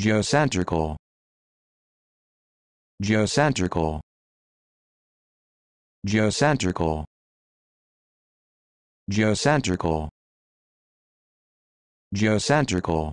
geocentrical. Geocentrical. Geocentrical. Geocentrical. Geocentrical.